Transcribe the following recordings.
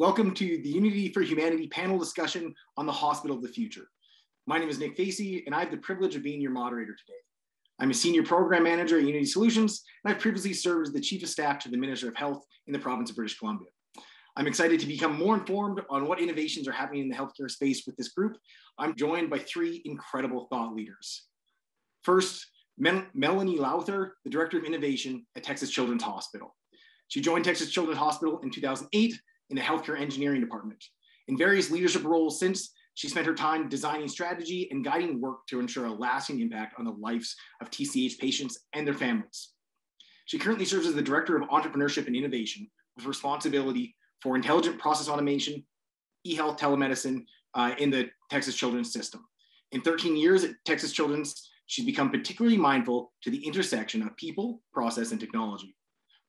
Welcome to the Unity for Humanity panel discussion on the hospital of the future. My name is Nick Facey, and I have the privilege of being your moderator today. I'm a senior program manager at Unity Solutions, and I've previously served as the chief of staff to the Minister of Health in the province of British Columbia. I'm excited to become more informed on what innovations are happening in the healthcare space with this group. I'm joined by three incredible thought leaders. First, Mel Melanie Lowther, the Director of Innovation at Texas Children's Hospital. She joined Texas Children's Hospital in 2008 in the healthcare engineering department. In various leadership roles since, she spent her time designing strategy and guiding work to ensure a lasting impact on the lives of TCH patients and their families. She currently serves as the Director of Entrepreneurship and Innovation with responsibility for intelligent process automation, e-health telemedicine uh, in the Texas Children's System. In 13 years at Texas Children's, she's become particularly mindful to the intersection of people, process, and technology.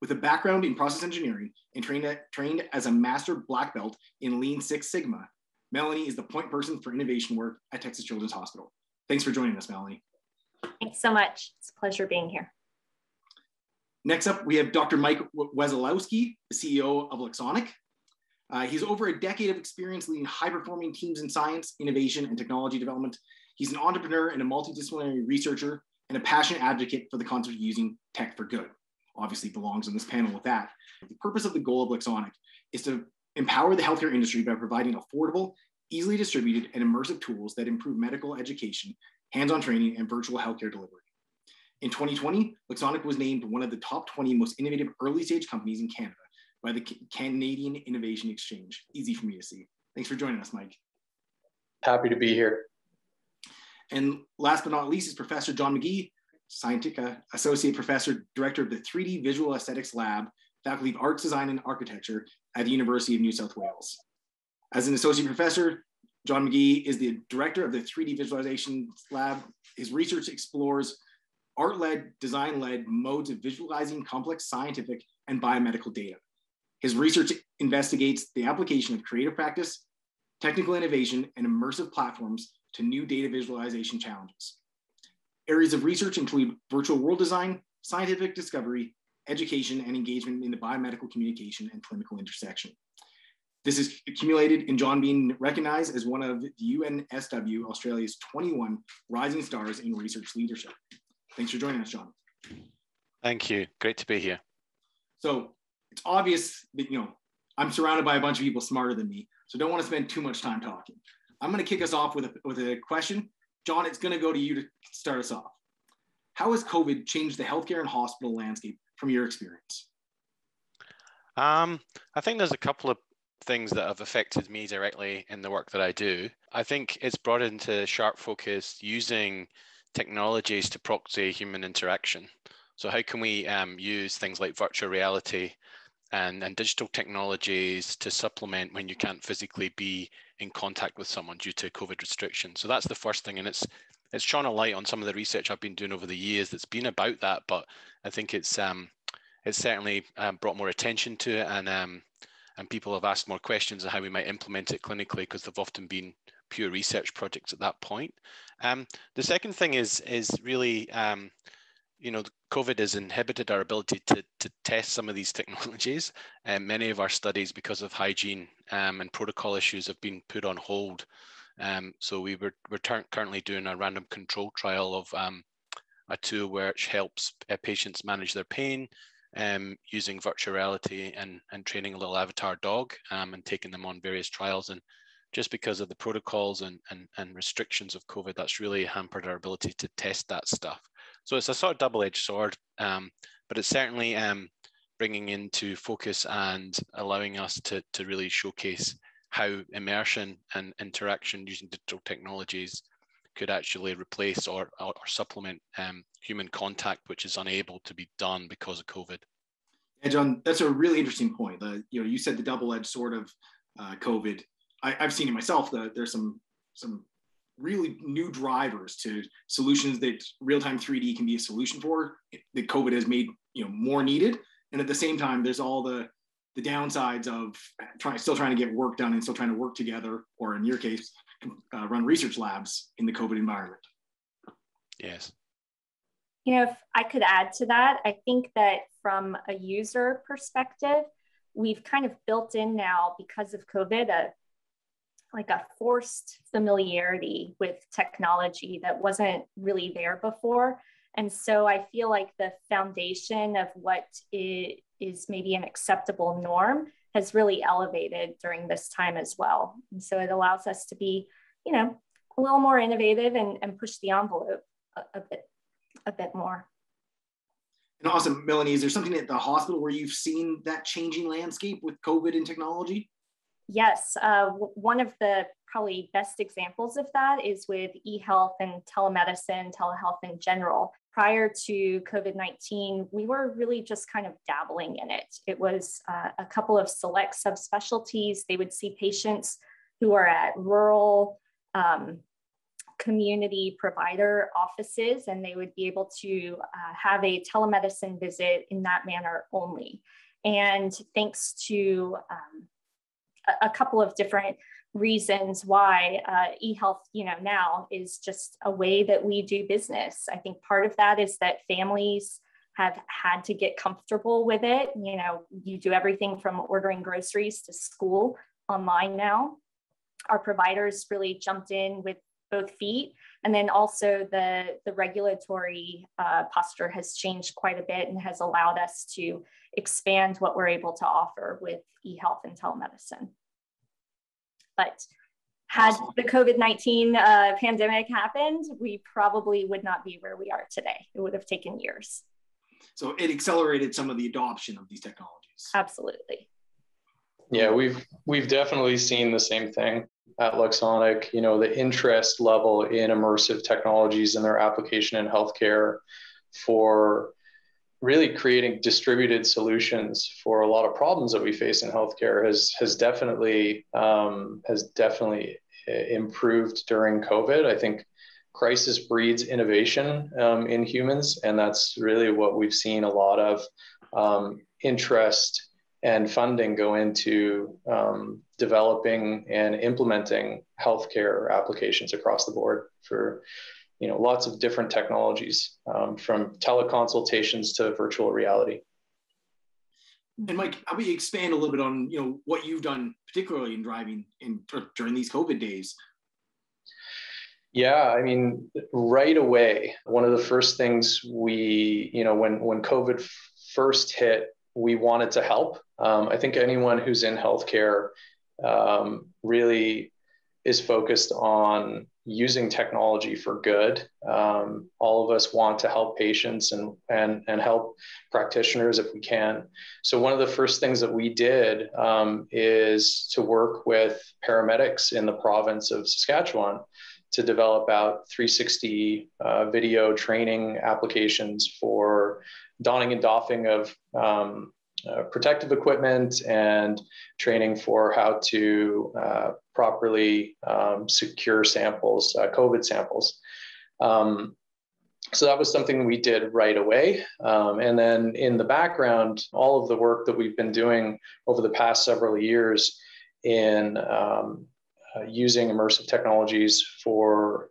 With a background in process engineering and trained, at, trained as a master black belt in Lean Six Sigma, Melanie is the point person for innovation work at Texas Children's Hospital. Thanks for joining us, Melanie. Thanks so much. It's a pleasure being here. Next up, we have Dr. Mike Wesolowski, the CEO of Luxsonic. Uh, he's over a decade of experience leading high-performing teams in science, innovation, and technology development. He's an entrepreneur and a multidisciplinary researcher and a passionate advocate for the concept of using tech for good obviously belongs on this panel with that. The purpose of the goal of Luxsonic is to empower the healthcare industry by providing affordable, easily distributed, and immersive tools that improve medical education, hands-on training, and virtual healthcare delivery. In 2020, Luxsonic was named one of the top 20 most innovative early stage companies in Canada by the Canadian Innovation Exchange. Easy for me to see. Thanks for joining us, Mike. Happy to be here. And last but not least is Professor John McGhee, Scientia, uh, Associate Professor, Director of the 3D Visual Aesthetics Lab, Faculty of Arts Design and Architecture at the University of New South Wales. As an Associate Professor, John McGhee is the Director of the 3D Visualization Lab. His research explores art-led, design-led modes of visualizing complex scientific and biomedical data. His research investigates the application of creative practice, technical innovation, and immersive platforms to new data visualization challenges. Areas of research include virtual world design, scientific discovery, education, and engagement in the biomedical communication and clinical intersection. This is accumulated in John being recognized as one of the UNSW Australia's 21 rising stars in research leadership. Thanks for joining us, John. Thank you. Great to be here. So it's obvious that, you know, I'm surrounded by a bunch of people smarter than me, so don't want to spend too much time talking. I'm going to kick us off with a, with a question John, it's going to go to you to start us off. How has COVID changed the healthcare and hospital landscape from your experience? Um, I think there's a couple of things that have affected me directly in the work that I do. I think it's brought into sharp focus using technologies to proxy human interaction. So, how can we um, use things like virtual reality and, and digital technologies to supplement when you can't physically be in contact with someone due to COVID restrictions. So that's the first thing. And it's it's shone a light on some of the research I've been doing over the years that's been about that, but I think it's um, it's certainly um, brought more attention to it and um, and people have asked more questions on how we might implement it clinically because they've often been pure research projects at that point. Um, the second thing is is really um, you know, COVID has inhibited our ability to, to test some of these technologies. And many of our studies, because of hygiene um, and protocol issues, have been put on hold. Um, so we were, we're currently doing a random control trial of um, a tool which helps uh, patients manage their pain um, using virtual reality and, and training a little avatar dog um, and taking them on various trials. And just because of the protocols and, and, and restrictions of COVID, that's really hampered our ability to test that stuff. So it's a sort of double-edged sword, um, but it's certainly um, bringing into focus and allowing us to, to really showcase how immersion and interaction using digital technologies could actually replace or, or, or supplement um, human contact, which is unable to be done because of COVID. Yeah, John, that's a really interesting point. The, you know, you said the double-edged sword of uh, COVID. I, have seen it myself. The, there's some some really new drivers to solutions that real-time 3D can be a solution for that COVID has made you know more needed. And at the same time, there's all the the downsides of trying still trying to get work done and still trying to work together, or in your case, uh, run research labs in the COVID environment. Yes. You know, if I could add to that, I think that from a user perspective, we've kind of built in now because of COVID a like a forced familiarity with technology that wasn't really there before. And so I feel like the foundation of what is maybe an acceptable norm has really elevated during this time as well. And so it allows us to be, you know, a little more innovative and, and push the envelope a, a bit, a bit more. And awesome, Melanie, is there something at the hospital where you've seen that changing landscape with COVID and technology? Yes, uh, one of the probably best examples of that is with e-health and telemedicine, telehealth in general. Prior to COVID 19, we were really just kind of dabbling in it. It was uh, a couple of select subspecialties. They would see patients who are at rural um, community provider offices, and they would be able to uh, have a telemedicine visit in that manner only. And thanks to um, a, couple of different reasons why uh, eHealth, you know, now is just a way that we do business. I think part of that is that families have had to get comfortable with it. You know, you do everything from ordering groceries to school online now. Our providers really jumped in with both feet. And then also the, the regulatory uh, posture has changed quite a bit and has allowed us to expand what we're able to offer with e-health and telemedicine. But had the COVID 19 uh, pandemic happened, we probably would not be where we are today. It would have taken years. So it accelerated some of the adoption of these technologies. Absolutely. Yeah, we've we've definitely seen the same thing at Luxsonic. You know, the interest level in immersive technologies and their application in healthcare for really creating distributed solutions for a lot of problems that we face in healthcare has has definitely um, has definitely uh, improved during COVID. I think crisis breeds innovation um, in humans, and that's really what we've seen a lot of um, interest and funding go into um, developing and implementing healthcare applications across the board for you know lots of different technologies um, from teleconsultations to virtual reality. And mike how about you expand a little bit on you know what you've done particularly in driving in during these covid days? Yeah i mean right away one of the first things we you know when when covid first hit we wanted to help. Um, i think anyone who's in healthcare um, really is focused on using technology for good. Um, all of us want to help patients and, and, and help practitioners if we can. So, one of the first things that we did um, is to work with paramedics in the province of Saskatchewan to develop out 360 uh, video training applications for donning and doffing of um, uh, protective equipment and training for how to uh, properly um, secure samples, uh, COVID samples. Um, so that was something we did right away. Um, and then in the background, all of the work that we've been doing over the past several years in um, uh, using immersive technologies for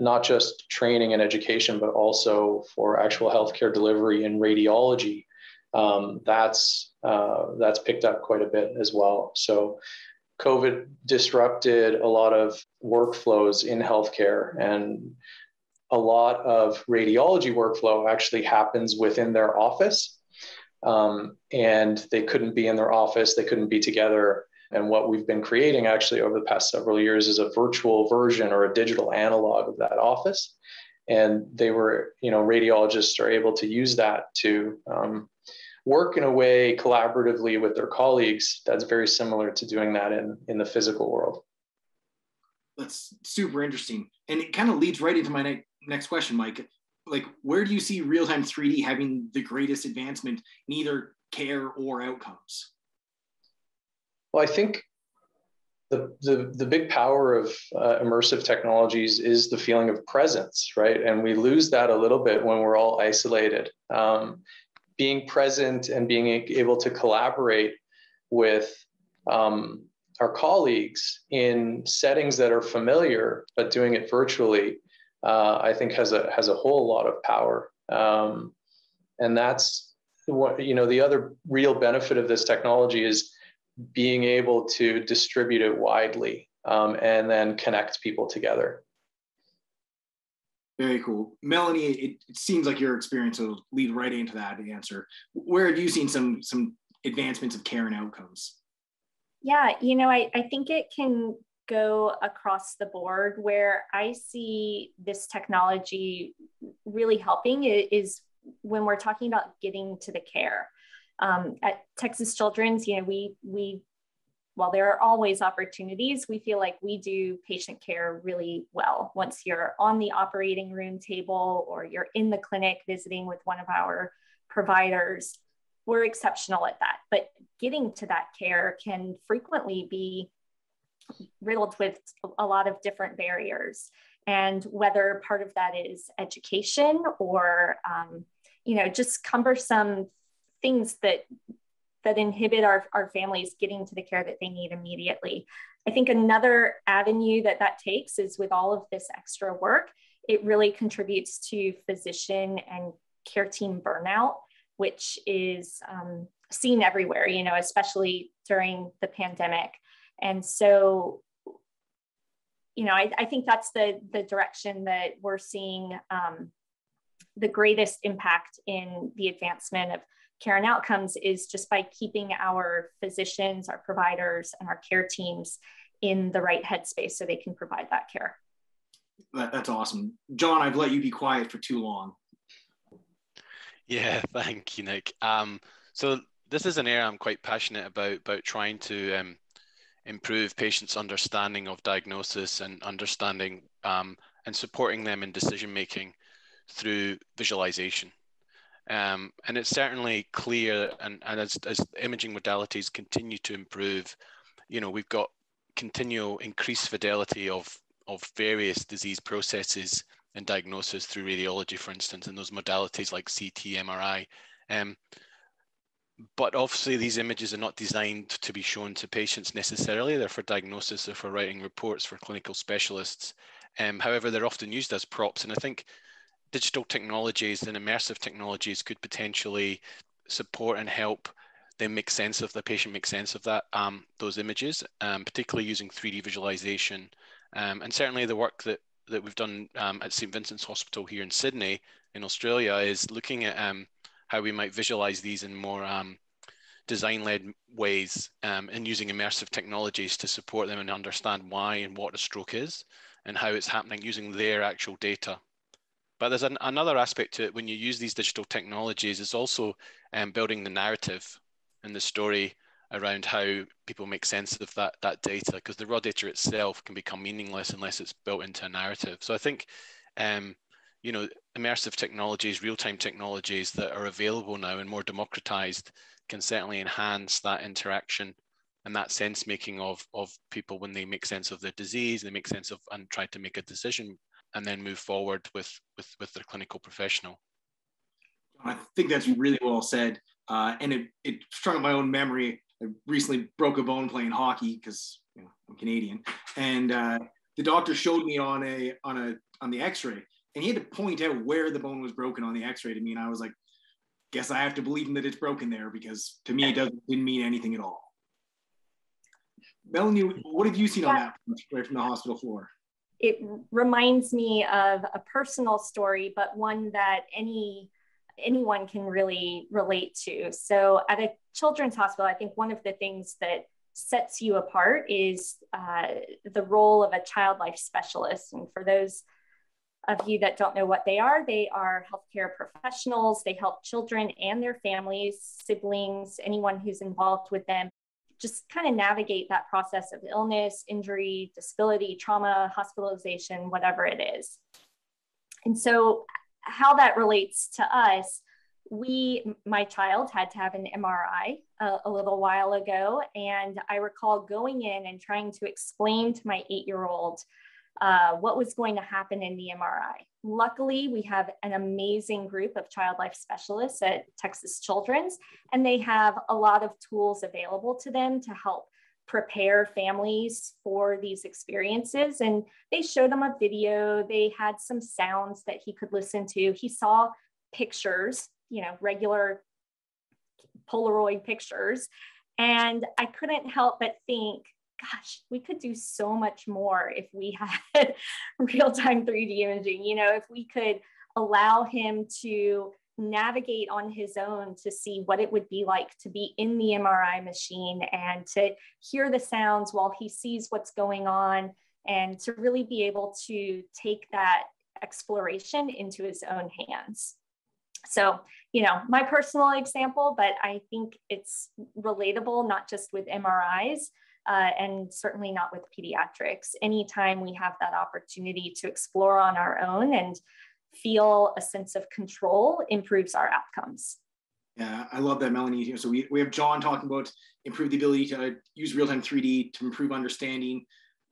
not just training and education, but also for actual healthcare delivery and radiology um, that's uh, that's picked up quite a bit as well. So COVID disrupted a lot of workflows in healthcare, and a lot of radiology workflow actually happens within their office. Um, and they couldn't be in their office, they couldn't be together. And what we've been creating actually over the past several years is a virtual version or a digital analog of that office. And they were, you know, radiologists are able to use that to um, work in a way collaboratively with their colleagues that's very similar to doing that in, in the physical world. That's super interesting. And it kind of leads right into my ne- next question, Mike. Like, where do you see real time 3D having the greatest advancement in either care or outcomes? Well, I think the, the, the big power of uh, immersive technologies is the feeling of presence, right? And we lose that a little bit when we're all isolated. Um, being present and being able to collaborate with um, our colleagues in settings that are familiar, but doing it virtually, uh, I think has a has a whole lot of power. Um, and that's what you know the other real benefit of this technology is being able to distribute it widely um, and then connect people together. Very cool. Melanie, it, it, seems like your experience will lead right into that answer. Where have you seen some some advancements of care and outcomes? Yeah, you know, I, I think it can go across the board. Where I see this technology really helping is when we're talking about getting to the care. Um, at Texas Children's, you know, we we while there are always opportunities, we feel like we do patient care really well. Once you're on the operating room table or you're in the clinic visiting with one of our providers, we're exceptional at that. But getting to that care can frequently be riddled with a lot of different barriers. And whether part of that is education or, um, you know, just cumbersome things that that inhibit our, our families getting to the care that they need immediately. I think another avenue that that takes is with all of this extra work, it really contributes to physician and care team burnout, which is um, seen everywhere, you know, especially during the pandemic. And so, you know, I, I think that's the, the direction that we're seeing um, the greatest impact in the advancement of care and outcomes is just by keeping our physicians, our providers, and our care teams in the right headspace so they can provide that care. That, that's awesome. John, I've let you be quiet for too long. Yeah, thank you, Nick. Um, so this is an area I'm quite passionate about, about trying to um, improve patients' understanding of diagnosis and understanding um, and supporting them in decision making through visualization. Um, and it's certainly clear, and, and as, as imaging modalities continue to improve, you know, we've got continual increased fidelity of, of various disease processes and diagnosis through radiology, for instance, and those modalities like CT, MRI. Um, but obviously, these images are not designed to be shown to patients necessarily. They're for diagnosis or for writing reports for clinical specialists. Um, however, they're often used as props. And I think digital technologies and immersive technologies could potentially support and help them make sense of the patient make sense of that um, those images, um, particularly using 3D visualization. Um, and certainly the work that, that we've done um, at St. Vincent's Hospital here in Sydney in Australia is looking at um, how we might visualize these in more um, design-led ways and using immersive technologies to support them and understand why and what a stroke is and how it's happening using their actual data but there's an, another aspect to it when you use these digital technologies is also um, building the narrative and the story around how people make sense of that that data because the raw data itself can become meaningless unless it's built into a narrative. So I think um, you know immersive technologies, real-time technologies that are available now and more democratized can certainly enhance that interaction and that sense making of of people when they make sense of their disease, they make sense of and try to make a decision and then move forward with with with their clinical professional. I think that's really well said, uh, and it it struck my own memory. I recently broke a bone playing hockey because you know, I'm Canadian, and uh, the doctor showed me on a on a on the X-ray, and he had to point out where the bone was broken on the X-ray to me, and I was like, guess I have to believe him that it's broken there because to me it doesn't didn't mean anything at all. Melanie, what have you seen yeah. on that right from the hospital floor? It reminds me of a personal story, but one that any anyone can really relate to. So at a children's hospital, I think one of the things that sets you apart is uh, the role of a child life specialist. And for those of you that don't know what they are, they are healthcare professionals. They help children and their families, siblings, anyone who's involved with them just kind of navigate that process of illness, injury, disability, trauma, hospitalization, whatever it is. And so, how that relates to us, we, my child had to have an MRI a, a little while ago. And I recall going in and trying to explain to my eight year old uh, what was going to happen in the MRI. Luckily, we have an amazing group of child life specialists at Texas Children's, and they have a lot of tools available to them to help prepare families for these experiences. And they showed him a video, they had some sounds that he could listen to. He saw pictures, you know, regular Polaroid pictures. And I couldn't help but think, gosh, we could do so much more if we had real time 3D imaging. You know, if we could allow him to navigate on his own to see what it would be like to be in the MRI machine and to hear the sounds while he sees what's going on and to really be able to take that exploration into his own hands. So, you know, my personal example, but I think it's relatable not just with MRIs uh, and certainly not with pediatrics. Anytime we have that opportunity to explore on our own and feel a sense of control improves our outcomes. Yeah, I love that, Melanie. So we, we have John talking about improve the ability to use real-time 3D to improve understanding.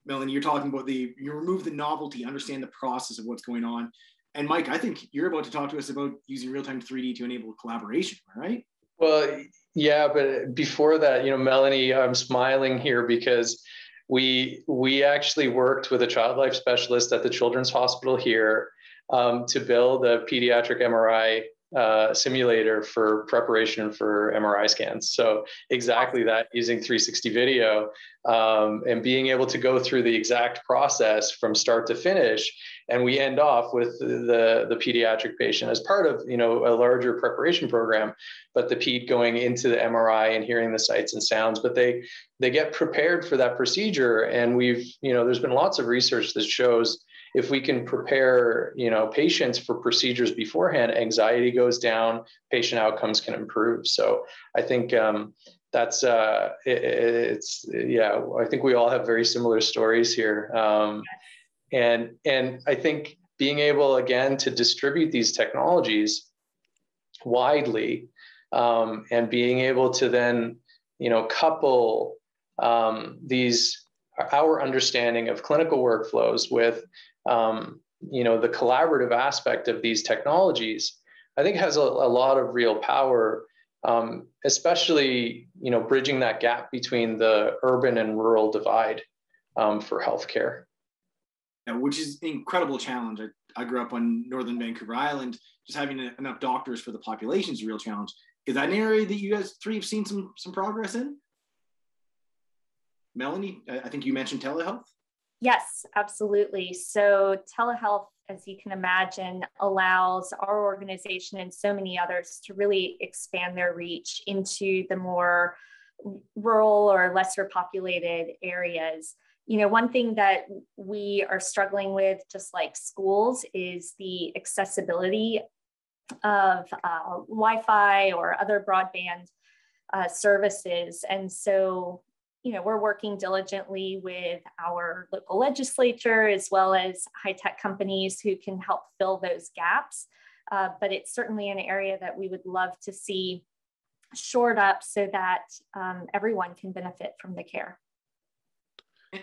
Melanie, you're talking about the you remove the novelty, understand the process of what's going on. And Mike, I think you're about to talk to us about using real-time 3D to enable collaboration, right? Well, yeah, but before that, you know, Melanie, I'm smiling here because we we actually worked with a child life specialist at the Children's Hospital here um, to build a pediatric MRI uh, simulator for preparation for MRI scans. So exactly that, using 360 video um, and being able to go through the exact process from start to finish. And we end off with the, the pediatric patient as part of you know a larger preparation program, but the ped going into the MRI and hearing the sights and sounds. But they they get prepared for that procedure, and we've you know there's been lots of research that shows if we can prepare you know patients for procedures beforehand anxiety goes down patient outcomes can improve. So i think um, that's uh, it, it's yeah i think we all have very similar stories here. Um, and and i think being able again to distribute these technologies widely um, and being able to then you know couple um, these our understanding of clinical workflows with um, you know the collaborative aspect of these technologies i think has a, a lot of real power um, especially you know bridging that gap between the urban and rural divide um, for healthcare. Yeah, which is an incredible challenge. I, I grew up on northern vancouver island. Just having enough doctors for the population is a real challenge. Is that an area that you guys three have seen some some progress in? Melanie i think you mentioned telehealth Yes, absolutely. So, telehealth, as you can imagine, allows our organization and so many others to really expand their reach into the more rural or lesser populated areas. You know, one thing that we are struggling with, just like schools, is the accessibility of uh, Wi Fi or other broadband uh, services. And so, you know, we're working diligently with our local legislature as well as high tech companies who can help fill those gaps. Uh, but it's certainly an area that we would love to see shored up so that um, everyone can benefit from the care.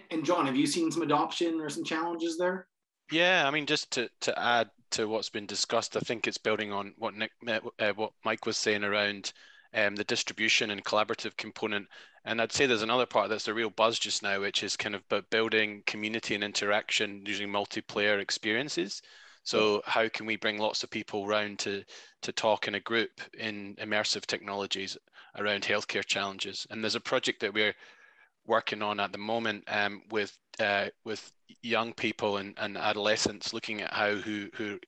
And John, have you seen some adoption or some challenges there? Yeah, I mean, just to, to add to what's been discussed, I think it's building on what Nick, uh, what Mike was saying around um, the distribution and collaborative component. And I'd say there's another part that's a real buzz just now, which is kind of about building community and interaction using multiplayer experiences. So how can we bring lots of people around to to talk in a group in immersive technologies around healthcare challenges? And there's a project that we're working on at the moment um, with uh, with young people and, and adolescents, looking at how who who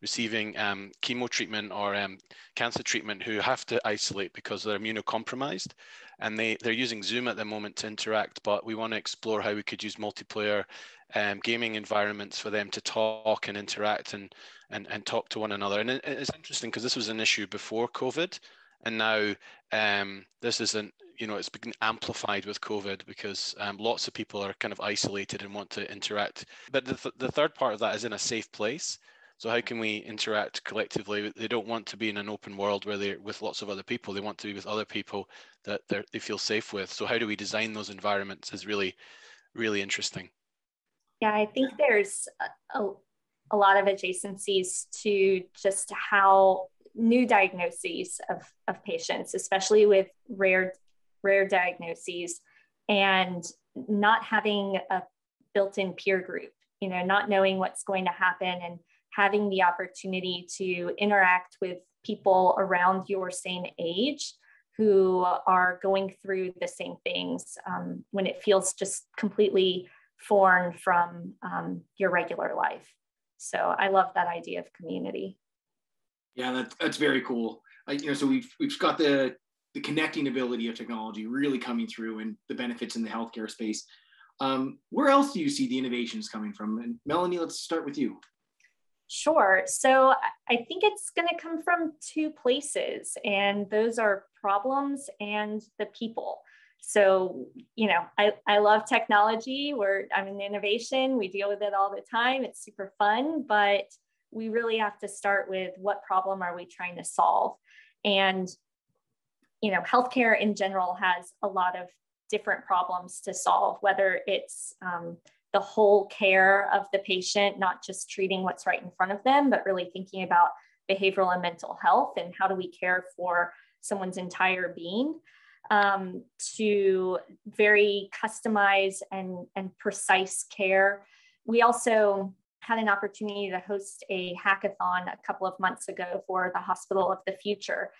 receiving um, chemo treatment or um, cancer treatment who have to isolate because they're immunocompromised. And they, they're using Zoom at the moment to interact, but we want to explore how we could use multiplayer um, gaming environments for them to talk and interact and, and, and talk to one another. And it, it's interesting because this was an issue before COVID and now um, this isn't you know it's been amplified with covid because um, lots of people are kind of isolated and want to interact. But the, th- the third part of that is in a safe place so how can we interact collectively? They don't want to be in an open world where they're with lots of other people. They want to be with other people that they feel safe with. So how do we design those environments is really, really interesting. Yeah, I think there's a, a lot of adjacencies to just how new diagnoses of, of patients, especially with rare, rare diagnoses, and not having a built-in peer group, you know, not knowing what's going to happen and having the opportunity to interact with people around your same age who are going through the same things um, when it feels just completely foreign from um, your regular life. So I love that idea of community. Yeah, that's that's very cool. Uh, you know, so we've we've got the the connecting ability of technology really coming through and the benefits in the healthcare space. Um, where else do you see the innovations coming from? And Melanie, let's start with you. Sure. So I think it's going to come from two places, and those are problems and the people. So, you know, I, I love technology. We're, I'm in innovation. We deal with it all the time. It's super fun, but we really have to start with what problem are we trying to solve? And, you know, healthcare in general has a lot of different problems to solve, whether it's um, the whole care of the patient, not just treating what's right in front of them, but really thinking about behavioral and mental health and how do we care for someone's entire being um, to very customized and, and precise care. We also had an opportunity to host a hackathon a couple of months ago for the Hospital of the Future.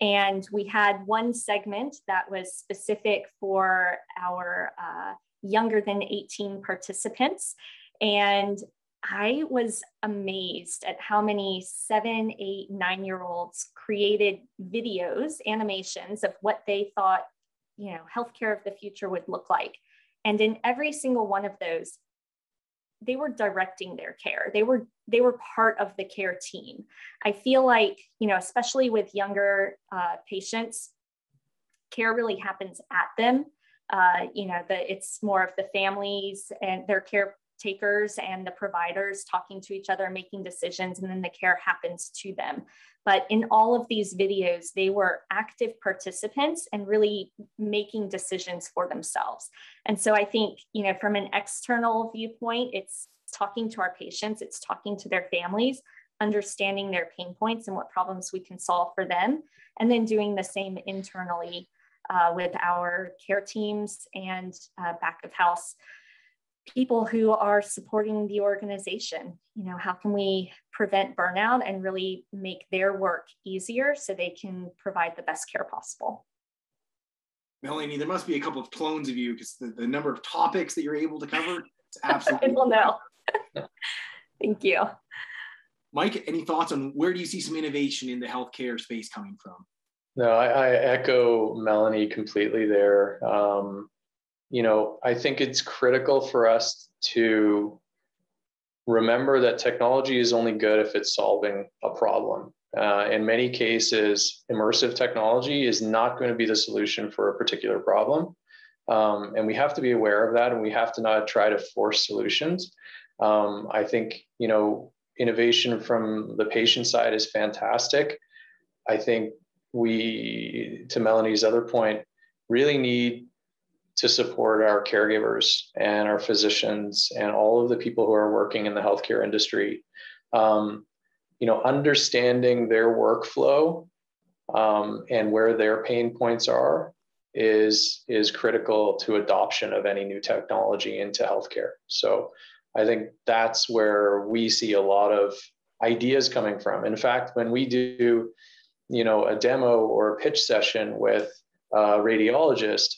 And we had one segment that was specific for our uh, younger than 18 participants. And I was amazed at how many seven, eight, nine year olds created videos, animations of what they thought, you know, healthcare of the future would look like. And in every single one of those, they were directing their care. They were they were part of the care team. I feel like, you know, especially with younger uh, patients, care really happens at them. Uh, you know, the, it's more of the families and their caretakers and the providers talking to each other, making decisions, and then the care happens to them. But in all of these videos, they were active participants and really making decisions for themselves. And so I think, you know, from an external viewpoint, it's talking to our patients, it's talking to their families, understanding their pain points and what problems we can solve for them, and then doing the same internally uh, with our care teams and uh, back of house people who are supporting the organization. You know, how can we prevent burnout and really make their work easier so they can provide the best care possible? Melanie, there must be a couple of clones of you because the, the number of topics that you're able to cover, it's absolutely. I will know. Thank you. Mike, any thoughts on where do you see some innovation in the healthcare space coming from? No, I, I echo Melanie completely there. Um, you know, I think it's critical for us to remember that technology is only good if it's solving a problem. Uh, in many cases, immersive technology is not going to be the solution for a particular problem. Um, and we have to be aware of that and we have to not try to force solutions. Um, I think, you know, innovation from the patient side is fantastic. I think we, to Melanie's other point, really need to support our caregivers and our physicians and all of the people who are working in the healthcare industry. Um, you know, understanding their workflow um, and where their pain points are is is critical to adoption of any new technology into healthcare. So I think that's where we see a lot of ideas coming from. In fact, when we do, you know, a demo or a pitch session with a radiologist,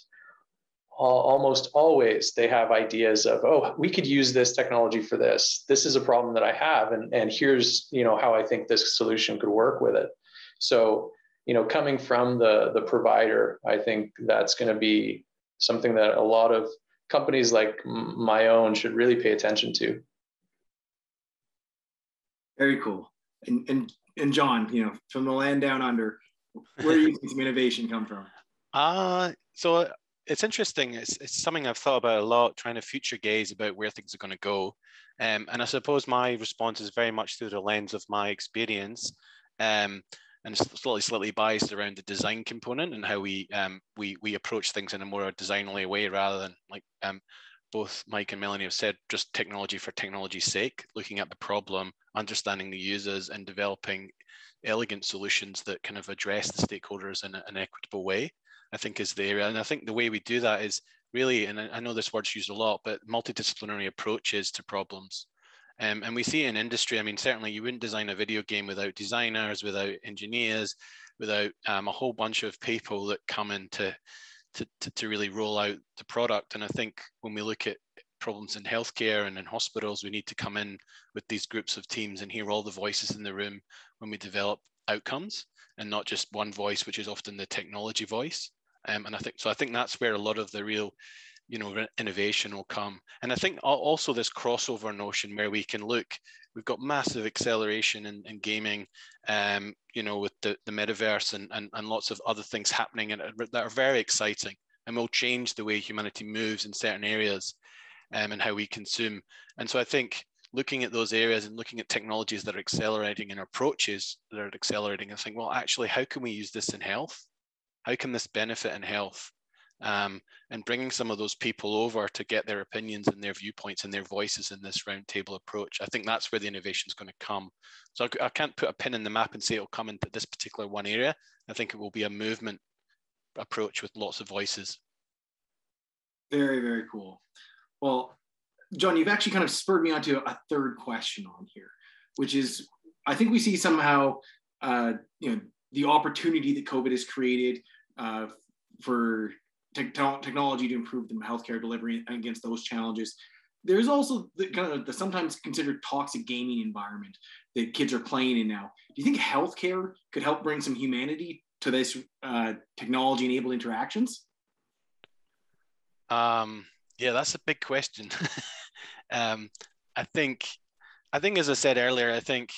almost always they have ideas of oh we could use this technology for this. This is a problem that i have and and here's you know how i think this solution could work with it. So you know coming from the the provider i think that's going to be something that a lot of companies like my own should really pay attention to. Very cool. And and and john you know from the land down under where do you see some innovation come from uh so it's interesting. It's, it's something I've thought about a lot, trying to future gaze about where things are going to go. Um, and I suppose my response is very much through the lens of my experience. Um, and slightly, slightly biased around the design component and how we um, we we approach things in a more designly way rather than like um, both Mike and Melanie have said, just technology for technology's sake, looking at the problem, understanding the users, and developing elegant solutions that kind of address the stakeholders in an equitable way. I think is the area. And I think the way we do that is really, and I know this word's used a lot, but multidisciplinary approaches to problems. Um, and we see in industry, I mean, certainly you wouldn't design a video game without designers, without engineers, without um, a whole bunch of people that come in to, to, to, to really roll out the product. And I think when we look at problems in healthcare and in hospitals, we need to come in with these groups of teams and hear all the voices in the room when we develop outcomes and not just one voice, which is often the technology voice. Um, and I think so. I think that's where a lot of the real, you know, innovation will come. And I think also this crossover notion where we can look. We've got massive acceleration in, in gaming, um, you know, with the, the metaverse and, and, and lots of other things happening and that are very exciting and will change the way humanity moves in certain areas um, and how we consume. And so I think looking at those areas and looking at technologies that are accelerating and approaches that are accelerating and think, well, actually, how can we use this in health? How can this benefit in health? Um, and bringing some of those people over to get their opinions and their viewpoints and their voices in this roundtable approach. I think that's where the innovation is going to come. So I, I can't put a pin in the map and say it'll come into this particular one area. I think it will be a movement approach with lots of voices. Very, very cool. Well, John, you've actually kind of spurred me onto a third question on here, which is I think we see somehow, uh, you know, the opportunity that COVID has created uh, for te- technology to improve the healthcare delivery against those challenges. There's also the kind of the sometimes considered toxic gaming environment that kids are playing in now. Do you think healthcare could help bring some humanity to this uh, technology-enabled interactions? Um, yeah, that's a big question. um, I think, I think, as I said earlier, I think,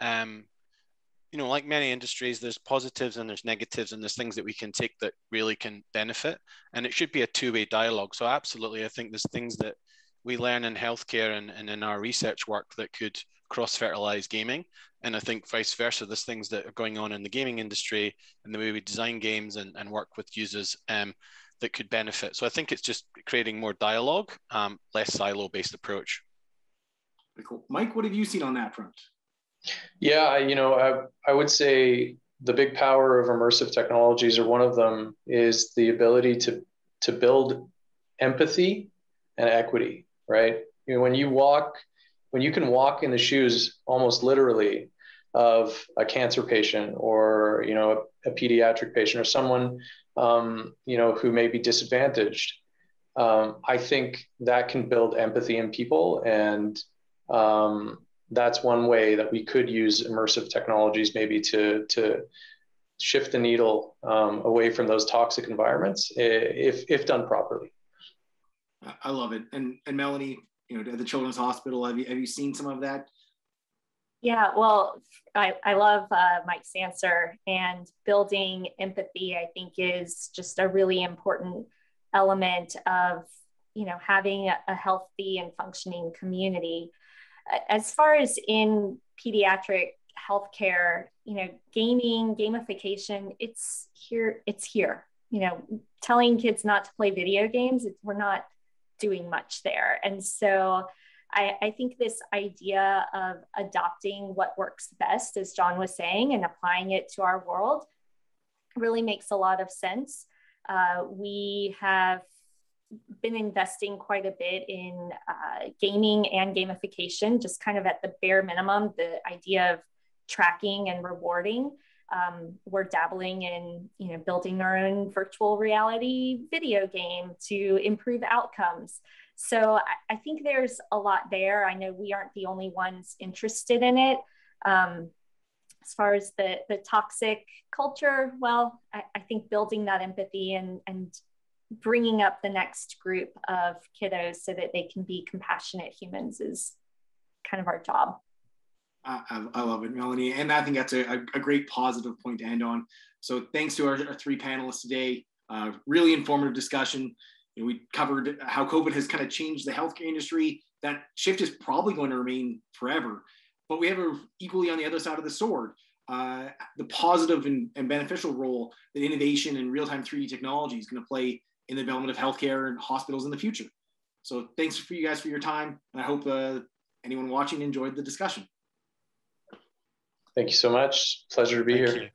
um, you know, like many industries, there's positives and there's negatives, and there's things that we can take that really can benefit, and it should be a two-way dialogue. So, absolutely, I think there's things that we learn in healthcare and, and in our research work that could cross-fertilize gaming, and I think vice versa. There's things that are going on in the gaming industry and the way we design games and, and work with users. Um, that could benefit. So I think it's just creating more dialogue, um, less silo based approach. Cool. Mike, what have you seen on that front? Yeah, you know, I, I would say the big power of immersive technologies, or one of them, is the ability to to build empathy and equity. Right? You know, when you walk, when you can walk in the shoes, almost literally, of a cancer patient or you know a, a pediatric patient or someone um, you know, who may be disadvantaged. Um, I think that can build empathy in people, and um, that's one way that we could use immersive technologies maybe to to shift the needle um, away from those toxic environments if if done properly. I love it, and and Melanie, you know, at the Children's Hospital, have you have you seen some of that? Yeah, well, I, I love uh, Mike's answer, and building empathy, I think, is just a really important element of you know having a healthy and functioning community. As far as in pediatric healthcare, you know, gaming, gamification, it's here. It's here. You know, telling kids not to play video games, we're not doing much there, and so I, I, think this idea of adopting what works best, as John was saying, and applying it to our world really makes a lot of sense. Uh, we have been investing quite a bit in uh, gaming and gamification, just kind of at the bare minimum, the idea of tracking and rewarding. Um, we're dabbling in you know building our own virtual reality video game to improve outcomes so I, I, think there's a lot there. I know we aren't the only ones interested in it. Um, as far as the, the toxic culture, well, I, I think building that empathy and, and bringing up the next group of kiddos so that they can be compassionate humans is kind of our job. I, I, love it, Melanie. And I think that's a, a, great positive point to end on. So thanks to our, our three panelists today. Uh, really informative discussion. You know, we covered how COVID has kind of changed the healthcare industry. That shift is probably going to remain forever. But we have a equally on the other side of the sword, uh, the positive and, and, beneficial role that innovation and real-time 3D technology is going to play in the development of healthcare and hospitals in the future. So thanks for you guys for your time, and I hope uh, anyone watching enjoyed the discussion. Thank you so much. Pleasure to be Thank here. You.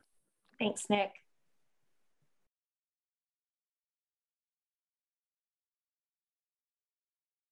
Thanks, Nick.